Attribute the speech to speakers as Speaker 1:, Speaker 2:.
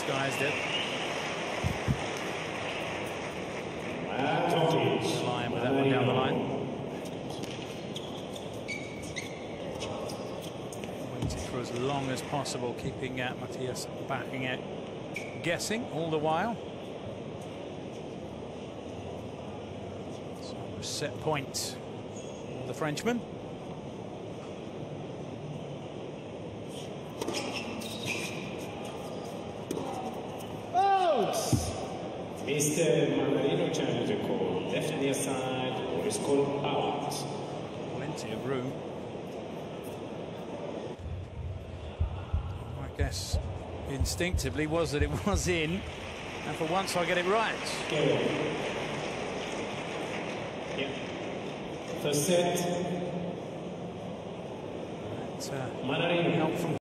Speaker 1: Disguised it. With that one down the line. Waited for as long as possible, keeping uh, Matthias backing out, guessing all the while. So set point the Frenchman.
Speaker 2: Out! Mr. Mannarino challenge call. Left near side or is called out.
Speaker 1: Plenty of room. I guess instinctively was that it was in, and for once I get it right.
Speaker 2: Okay. Yeah. First set.
Speaker 1: But, uh, help from